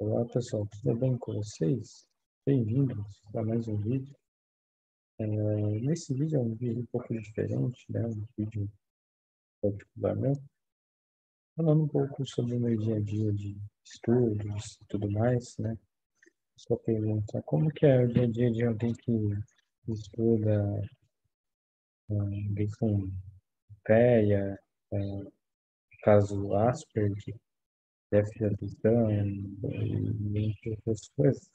Olá pessoal, tudo bem com vocês? Bem-vindos a mais um vídeo. É, nesse vídeo é um vídeo um pouco diferente, né? um vídeo particularmente, falando um pouco sobre o meu dia a dia de estudos e tudo mais, né? Só pergunta, como que é o dia a dia de alguém que estuda alguém com PEA, é, caso Asperger, déficit de atenção e outras coisas.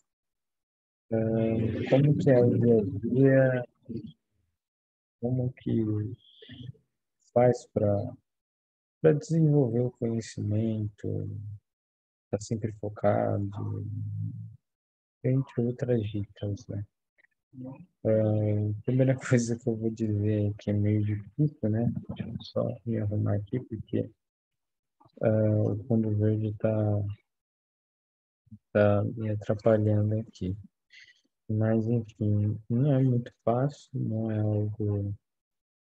Uh, como que é o dia a dia, como que faz para desenvolver o conhecimento, estar tá sempre focado, entre outras dicas, né? Uh, primeira coisa que eu vou dizer que é meio difícil, né? Deixa eu só me arrumar aqui, porque uh, o fundo verde está tá me atrapalhando aqui. Mas, enfim, não é muito fácil, não é algo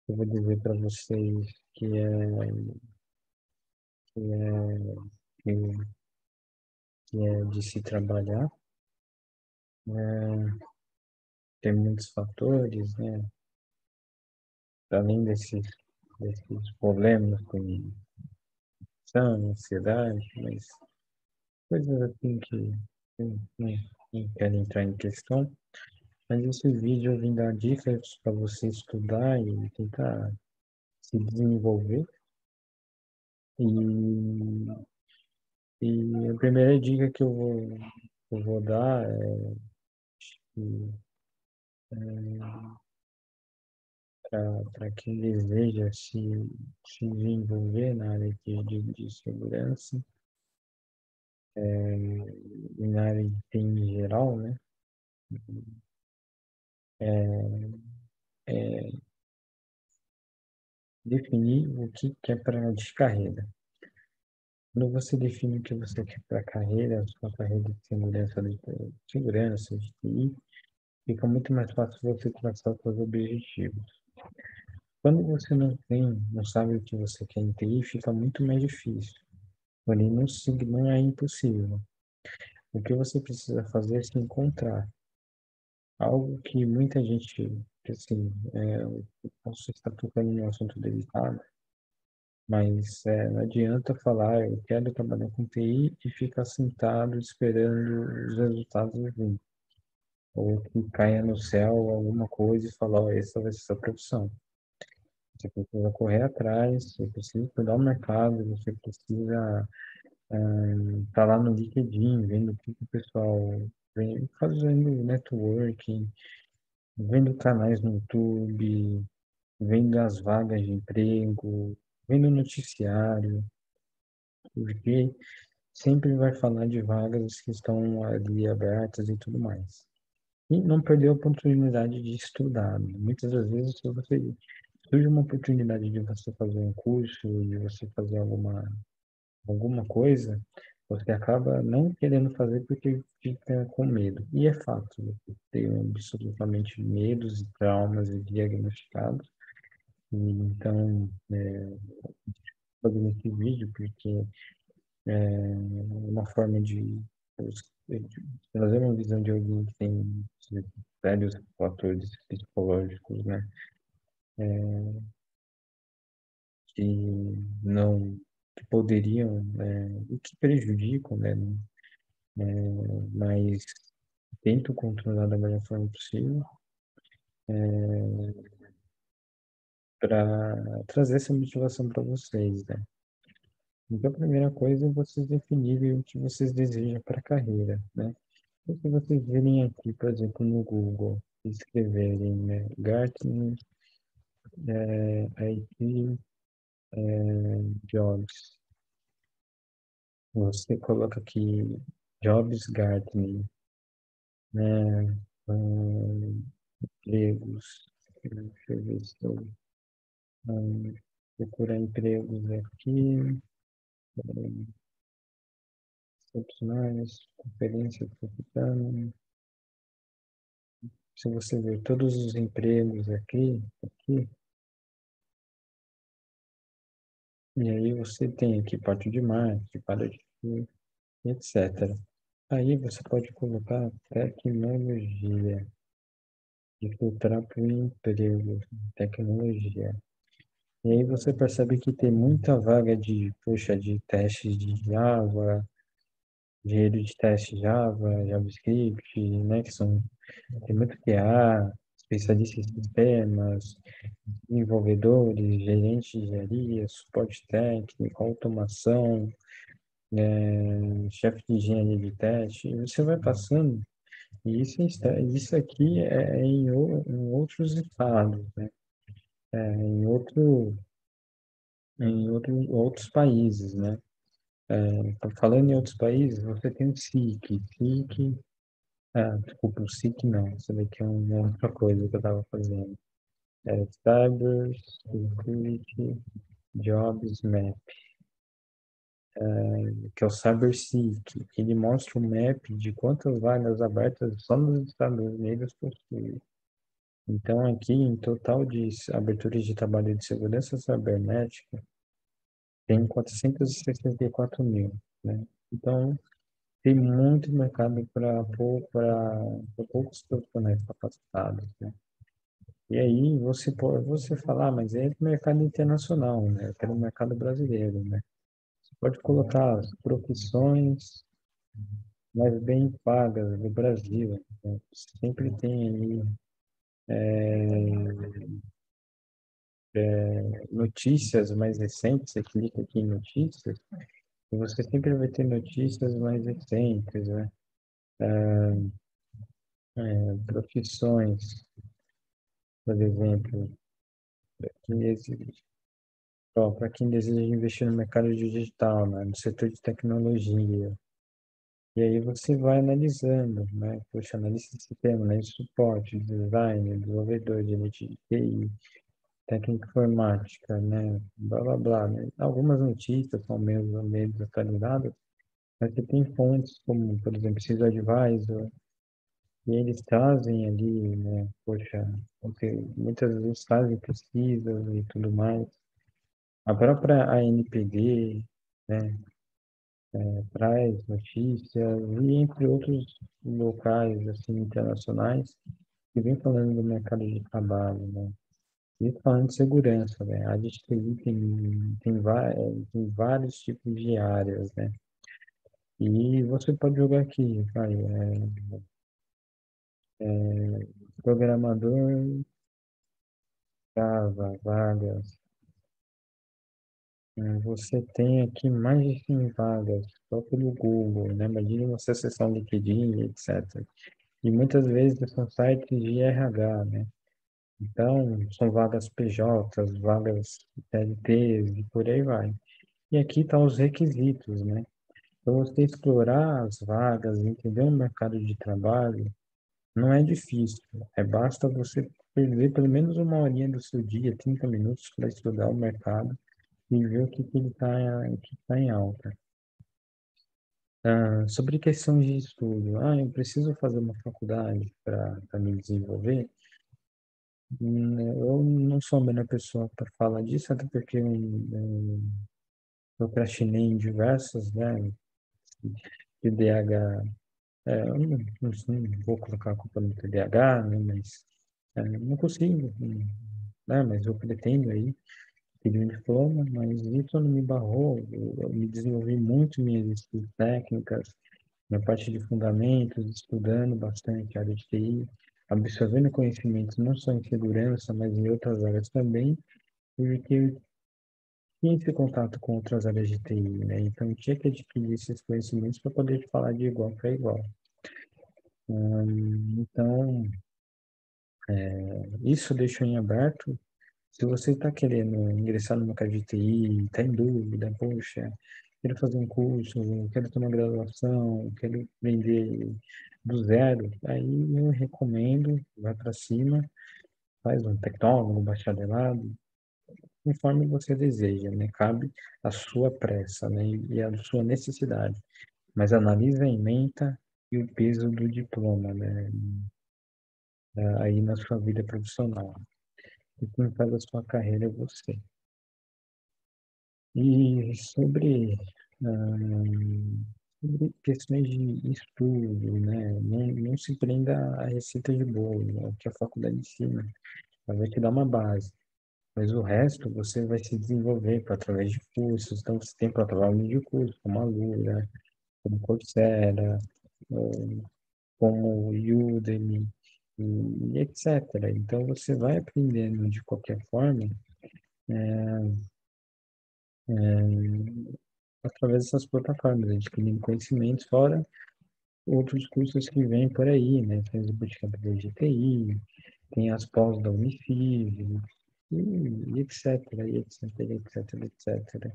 que eu vou dizer para vocês que é, que é, que, que é de se trabalhar. É, tem muitos fatores, né? Além desses, desses problemas com ansiedade, mas coisas assim que não, não quero entrar em questão. Mas esse vídeo eu vim dar dicas para você estudar e tentar se desenvolver. E, e a primeira dica que eu vou, eu vou dar é, é para quem deseja se, se desenvolver na área de, de, de segurança, é, na área de TI em geral, né? É, é definir o que quer para de carreira. Quando você define o que você quer para a carreira, a sua carreira de segurança, de segurança, de TI, fica muito mais fácil você traçar seus objetivos. Quando você não tem, não sabe o que você quer em TI, fica muito mais difícil. Porém, não, não é impossível. O que você precisa fazer é se encontrar. Algo que muita gente, assim, é, eu posso estar tocando um assunto delicado, mas é, não adianta falar, eu quero trabalhar com TI e ficar sentado esperando os resultados virem. Ou que caia no céu alguma coisa e falar, oh, essa vai ser sua profissão. Você precisa correr atrás, você precisa estudar o mercado, você precisa estar tá lá no LinkedIn, vendo o que, que o pessoal vem fazendo networking, vendo canais no YouTube, vendo as vagas de emprego, vendo noticiário, porque sempre vai falar de vagas que estão ali abertas e tudo mais. E não perder a oportunidade de estudar. Muitas das vezes, se você surge uma oportunidade de você fazer um curso, de você fazer alguma, alguma coisa, você acaba não querendo fazer porque fica com medo. E é fato, você tem absolutamente medos e traumas diagnosticados. E, então, é, fazendo esse vídeo porque é uma forma de trazer uma visão de alguém que tem vários fatores psicológicos, né? é, que não que poderiam é, e que prejudicam, né, é, mas tento controlar da melhor forma possível é, para trazer essa motivação para vocês, né? Então, a primeira coisa é vocês definirem o que vocês desejam para a carreira, né? Então, se vocês virem aqui, por exemplo, no Google, escreverem né, Gartner é, IT é, Jobs. Você coloca aqui Jobs Gardening, né? Um, empregos. Deixa eu ver se eu um, procurar empregos aqui. Um, opcionais, conferência profissional. Se você ver todos os empregos aqui, aqui, E aí você tem aqui parte de marketing, para de etc. Aí você pode colocar tecnologia e filtrar por emprego, tecnologia. E aí você percebe que tem muita vaga de, poxa, de testes de Java, rede de teste Java, JavaScript, né, que são, tem muito QA, especialistas em sistemas, desenvolvedores, gerentes de engenharia, suporte técnico, automação, é, chefe de engenharia de teste, e você vai passando, e isso, isso aqui é em, em outros estados, né? É, em outro, em outro, outros países, né? É, falando em outros países, você tem o SIC, SIC, ah, desculpa, o SIC não, isso daqui é uma outra coisa que eu estava fazendo. É Cyber Security Jobs Map, é, que é o CyberSeek, que ele mostra um map de quantas vagas abertas só nos Estados Unidos possui. Então, aqui, em total de aberturas de trabalho de segurança cibernética, tem 464 mil, né? Então, tem muito mercado para poucos profissionais capacitados, né? E aí você pode você falar, ah, mas é mercado internacional, né? Eu mercado brasileiro, né? Você pode colocar as profissões mais bem pagas do Brasil. Né? Sempre tem aí é, é, notícias mais recentes, você clica aqui em notícias, e você sempre vai ter notícias mais recentes, né? É, é profissões, por exemplo, para quem deseja investir no mercado digital, né? no setor de tecnologia. E aí você vai analisando, né? Poxa, analista de sistema, né? suporte, design, desenvolvedor de TI, técnica informática, né? Blá, blá, blá. Né? Algumas notícias são menos, menos atualizadas, mas você tem fontes como, por exemplo, Cisco Advisor, e eles trazem ali, né? Poxa, muitas vezes fazem pesquisas e tudo mais. A própria ANPD, né? É, traz notícias e entre outros locais assim internacionais que vem falando do mercado de trabalho, né? E falando de segurança, né? A gente tem, tem, tem, vários tipos de áreas, né? E você pode jogar aqui, vai, é, é, programador, Java, vagas. Você tem aqui mais de 100 vagas só pelo Google, né? Imagina você acessar o LinkedIn, etc. E muitas vezes são sites de RH, né? Então, são vagas PJs, vagas TLTs e por aí vai. E aqui estão tá os requisitos, né? Para você explorar as vagas, entender o mercado de trabalho, não é difícil. É basta você perder pelo menos uma horinha do seu dia, 30 minutos, para estudar o mercado e ver o que, que ele está tá em alta. Ah, sobre questões de estudo, ah, eu preciso fazer uma faculdade para me desenvolver. Hum, eu não sou a melhor pessoa para falar disso, até porque eu, eu procrastinei em diversas, né, TDAH, é, eu não, não, não, vou colocar a culpa no TDAH, né, mas é, não consigo, né, mas eu pretendo aí pedir um diploma, mas isso não me barrou, eu, eu me desenvolvi muito minhas técnicas, na parte de fundamentos, estudando bastante área de TI, absorvendo conhecimentos não só em segurança, mas em outras áreas também, porque eu tinha esse contato com outras áreas de TI, né? Então, tinha que adquirir esses conhecimentos para poder falar de igual para igual. Hum, então, é, isso deixou em aberto. Se você está querendo ingressar no mercado de TI, está em dúvida, poxa, quero fazer um curso, quero ter uma graduação, quero aprender do zero, aí eu recomendo, vai para cima, faz um tecnólogo, um bacharelado, conforme você deseja, né? Cabe a sua pressa, né? E a sua necessidade. Mas analise a ementa e o peso do diploma, né? Aí na sua vida profissional. E quem faz a sua carreira é você. E sobre hum, sobre questões de estudo, né? Não, não se prenda à receita de bolo, né? o que a faculdade ensina. Ela vai te dar uma base. Mas o resto você vai se desenvolver através de cursos. Então, você tem plataformas de curso, como a Lura, como Coursera, como Udemy, e etc. Então, você vai aprendendo de qualquer forma é, é, através dessas plataformas, adquirindo conhecimentos, fora outros cursos que vêm por aí, né? Tem o Bootcamp da GTI, tem as pós da Unifib, e, etc, e etc, etc, etc.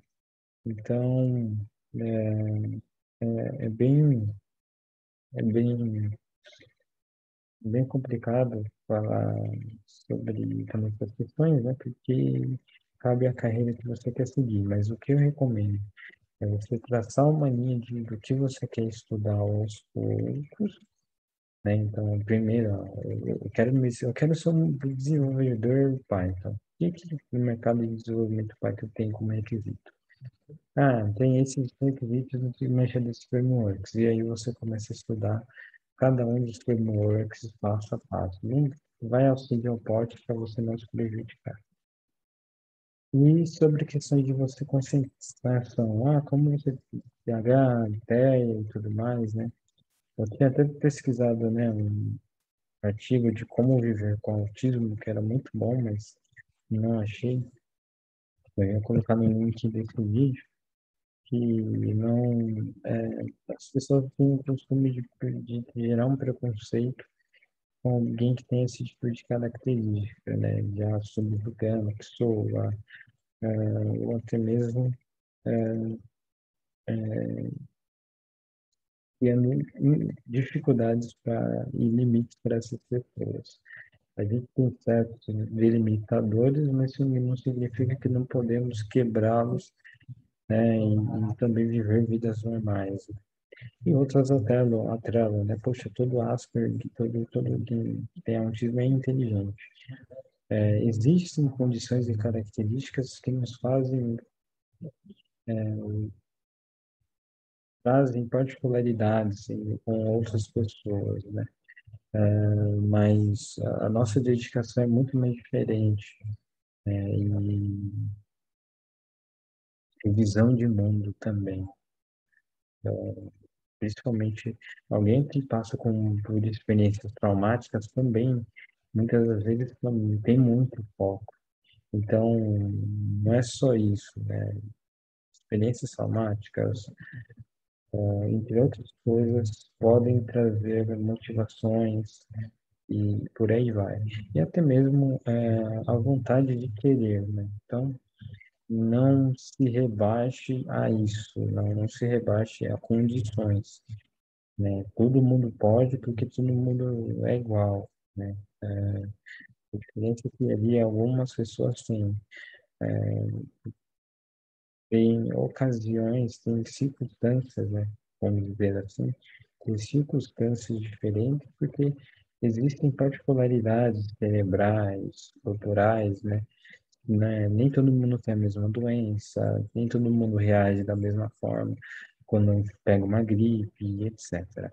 Então, é, é, é bem, é bem, bem complicado falar sobre também essas questões, né? Porque cabe a carreira que você quer seguir. Mas o que eu recomendo é você traçar uma linha de, do que você quer estudar aos poucos, né? Então, primeiro, eu quero, me, eu quero ser um desenvolvedor Python. O que, no mercado de desenvolvimento Python tem como requisito? Ah, tem esses requisitos que mexa desses frameworks. E aí você começa a estudar cada um dos frameworks passo a passo. Vai auxiliar o porte para você não se prejudicar. E sobre questões de você concentração, ah, como você PH, ideia e tudo mais, né? Eu tinha até pesquisado, né, um artigo de como viver com autismo, que era muito bom, mas não achei. Eu ia colocar no link desse vídeo, que não, é, as pessoas têm o costume de, de gerar um preconceito com alguém que tem esse tipo de característica, né, já subjugando a pessoa, é, ou até mesmo é, é, tendo dificuldades para e limites para essas pessoas. A gente tem certos delimitadores, mas isso não significa que não podemos quebrá-los né, e, e, também viver vidas normais. E outras atrelam, atrelam né? Poxa, todo Asperger, todo, todo que tem autismo é inteligente. É, existem condições e características que nos fazem é, trazem particularidades com outras pessoas, né? É, mas a nossa dedicação é muito mais diferente é, e, e, visão de mundo também. É, principalmente alguém que passa com, por experiências traumáticas também, muitas das vezes tem muito foco. Então, não é só isso, né? Experiências traumáticas, entre outras coisas, podem trazer motivações e por aí vai. E até mesmo é, a vontade de querer, né? Então, não se rebaixe a isso, não, não se rebaixe a condições, né? Todo mundo pode porque todo mundo é igual, né? É, a diferença que ali algumas pessoas têm é, tem ocasiões, tem circunstâncias, né? Vamos dizer assim, tem circunstâncias diferentes, porque existem particularidades cerebrais, culturais, né? Né? Nem todo mundo tem a mesma doença, nem todo mundo reage da mesma forma quando pega uma gripe, etc.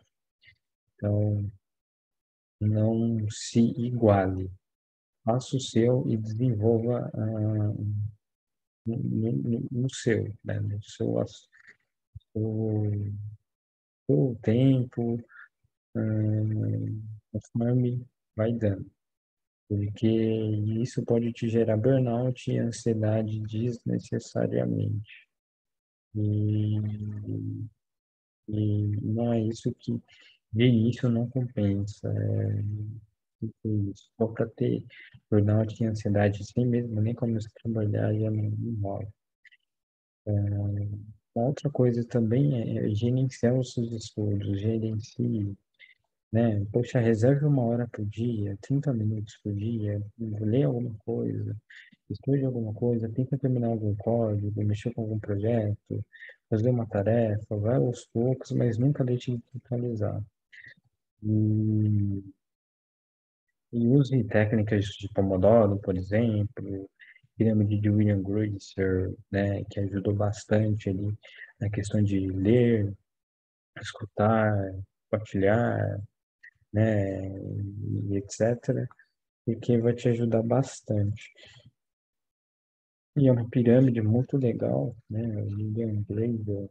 Então, não se iguale. Faça o seu e desenvolva uh, no, no, no seu, né? no seu, o tempo, conforme vai dando. Porque isso pode te gerar burnout e ansiedade desnecessariamente. E, e não é isso que, de início, não compensa. É, só para ter burnout e ansiedade sem mesmo nem começar a trabalhar já não rola. É, outra coisa também é, é gerenciar os seus estudos, gerencie, né? Poxa, reserve uma hora por dia, 30 minutos por dia, lê alguma coisa, estude alguma coisa, tenta terminar algum código, mexer com algum projeto, fazer uma tarefa, vai aos poucos, mas nunca deixe de atualizar. E use técnicas de Pomodoro, por exemplo, pirâmide de William Greiser, né, que ajudou bastante ali na questão de ler escutar, compartilhar, né, etc. E que vai te ajudar bastante. E é uma pirâmide muito legal, né? William Glazer.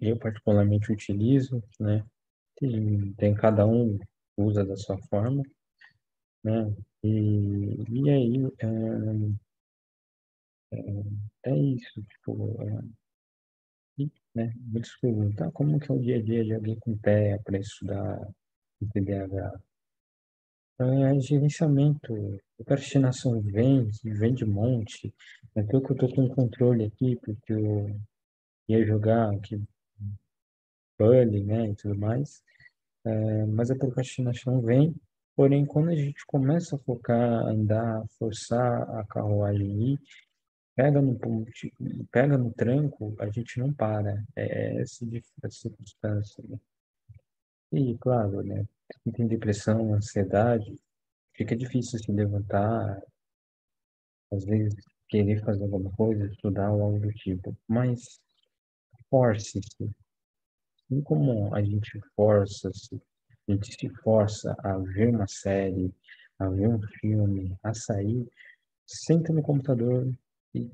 Eu particularmente utilizo, né? Tem, tem cada um usa da sua forma, né? E, e aí é, é, é isso, tipo, é, né? Me perguntar como que é o dia a dia de alguém com pé para estudar TDAH. É, gerenciamento, procrastinação vem, vem de monte. É que eu estou com controle aqui, porque eu ia jogar aqui bullying, né, e tudo mais. É, mas a procrastinação vem, porém, quando a gente começa a focar, andar, forçar a carruagem ir, pega no pega no tranco, a gente não para. É essa a circunstância. Né? E, claro, né, quem tem depressão, ansiedade, fica difícil se levantar, às vezes querer fazer alguma coisa, estudar ou algo do tipo. Mas force-se. Assim como a gente força-se, a gente se força a ver uma série, a ver um filme, a sair, senta no computador e,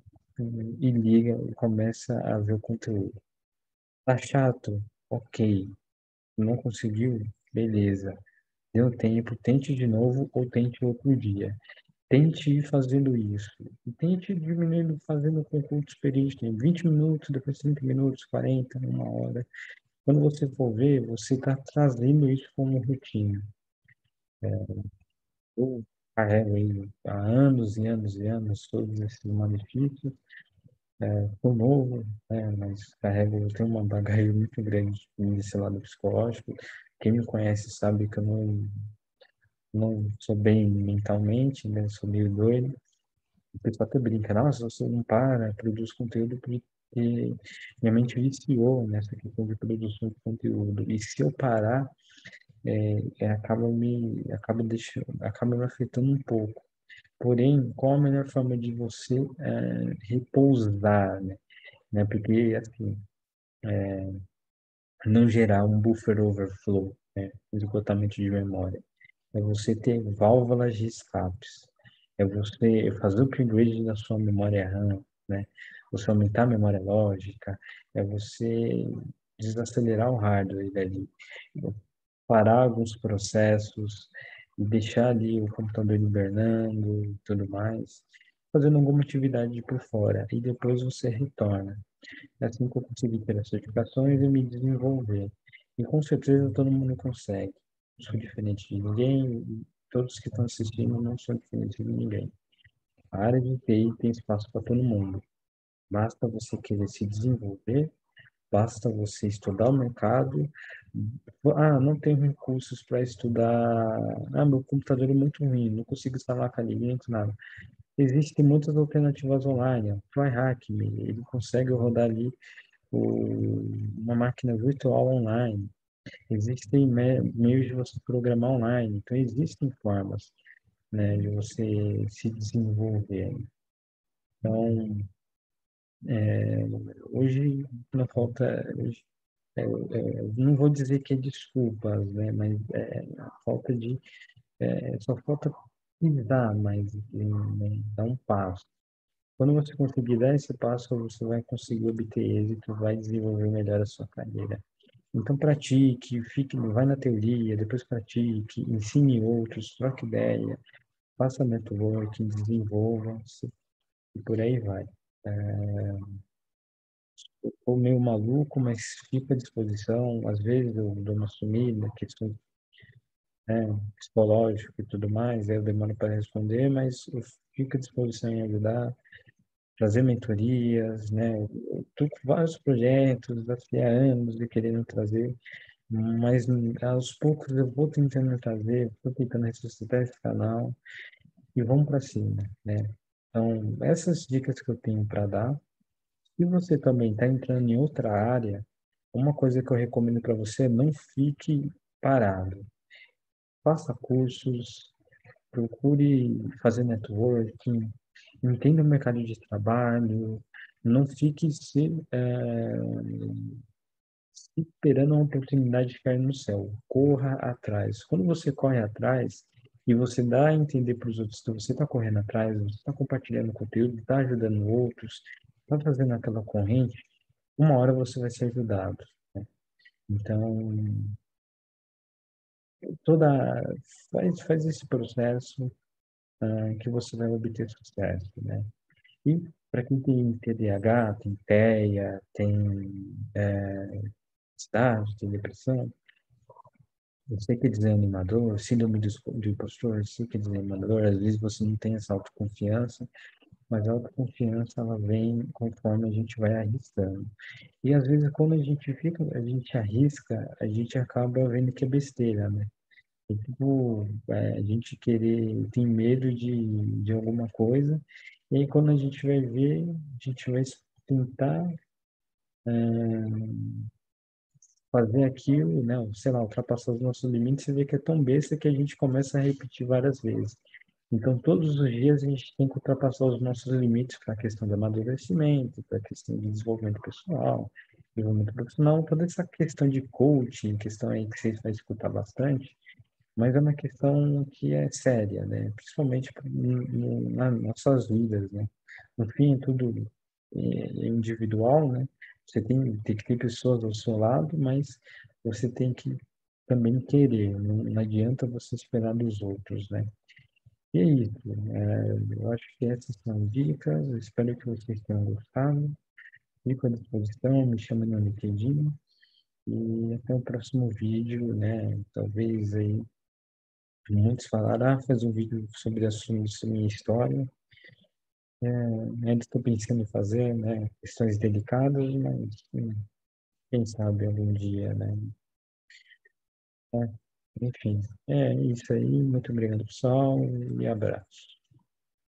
e liga e começa a ver o conteúdo. Tá chato? Ok. Não conseguiu? Beleza. Deu tempo, tente de novo ou tente outro dia. Tente ir fazendo isso. E tente diminuindo, fazendo com curto período, em 20 minutos, depois 30 minutos, 40, uma hora. Quando você for ver, você está trazendo isso como rotina. É, eu carrego aí há anos e anos e anos todos esses malefícios. É, novo, né, mas carrego, eu tenho uma bagagem muito grande nesse lado psicológico. Quem me conhece sabe que eu não, não sou bem mentalmente, né, sou meio doido. O pessoal até brinca, nossa, você não para, produz conteúdo porque minha mente viciou nessa questão de produção de conteúdo. E se eu parar, é, é, acaba me acaba deixando, acaba me afetando um pouco. Porém, qual a melhor forma de você é, repousar, né? né? Porque assim, é, não gerar um buffer overflow, né? esgotamento de memória. É você ter válvulas de escapes. É você fazer o upgrade da sua memória RAM, né? Você aumentar a memória lógica, é você desacelerar o hardware dali, parar alguns processos e deixar ali o computador hibernando e tudo mais, fazendo alguma atividade por fora e depois você retorna. É assim que eu consegui ter as certificações e me desenvolver. E com certeza todo mundo consegue. Não sou diferente de ninguém, todos que estão assistindo não são diferentes de ninguém. A área de TI tem espaço para todo mundo. Basta você querer se desenvolver, basta você estudar o mercado. Ah, não tenho recursos para estudar. Ah, meu computador é muito ruim, não consigo instalar Kali nada. Existem muitas alternativas online. O TryHackMe, ele consegue rodar ali o, uma máquina virtual online. Existem meios de você programar online. Então, existem formas né, de você se desenvolver. Então, é, hoje não falta, é, é, não vou dizer que é desculpas, né, mas é, falta de, é, só falta pisar mais, né, dar um passo. Quando você conseguir dar esse passo, você vai conseguir obter êxito, vai desenvolver melhor a sua carreira. Então pratique, fique, vai na teoria, depois pratique, ensine outros, troque ideia, faça networking, desenvolva-se e por aí vai. É, estou meio maluco, mas fico à disposição. Às vezes eu dou uma sumida, questões né, psicológicas e tudo mais, eu demoro para responder, mas eu fico à disposição em ajudar, trazer mentorias, né? Com vários projetos, há anos de querendo trazer, mas aos poucos eu vou tentando trazer, vou tentando ressuscitar esse canal e vamos para cima, né? Então, essas dicas que eu tenho para dar. Se você também está entrando em outra área, uma coisa que eu recomendo para você é não fique parado. Faça cursos, procure fazer networking, entenda o mercado de trabalho, não fique se, é, esperando uma oportunidade de cair no céu. Corra atrás. Quando você corre atrás e você dá a entender para os outros que você está correndo atrás, você está compartilhando conteúdo, está ajudando outros, está fazendo aquela corrente, uma hora você vai ser ajudado. Né? Então, toda faz, faz esse processo uh, que você vai obter sucesso, né? E para quem tem TDAH, tem TEA, tem é, tem depressão, eu sei que é desanimador, síndrome do impostor, eu sei que é desanimador, às vezes você não tem essa autoconfiança, mas a autoconfiança ela vem conforme a gente vai arriscando. E às vezes quando a gente fica, a gente arrisca, a gente acaba vendo que é besteira, né? É tipo, é, a gente querer, tem medo de, de alguma coisa, e aí quando a gente vai ver, a gente vai tentar é, fazer aquilo, né, sei lá, ultrapassar os nossos limites e ver que é tão besta que a gente começa a repetir várias vezes. Então, todos os dias a gente tem que ultrapassar os nossos limites para a questão de amadurecimento, para a questão de desenvolvimento pessoal, desenvolvimento profissional, toda essa questão de coaching, questão aí que vocês vão escutar bastante, mas é uma questão que é séria, né? Principalmente nas nossas vidas, né? No fim, é tudo é individual, né? Você tem, tem que ter pessoas ao seu lado, mas você tem que também querer. Não, não adianta você esperar dos outros, né? E é isso. É, eu acho que essas são dicas. Espero que vocês tenham gostado. Fico à disposição, me chama no LinkedIn. E até o próximo vídeo, né? Talvez aí muitos falaram, ah, faz um vídeo sobre a sua, minha história. É, ainda estou pensando em fazer, né? Questões delicadas, mas hum, quem sabe algum dia, né? É, enfim, é isso aí. Muito obrigado, pessoal, e abraço.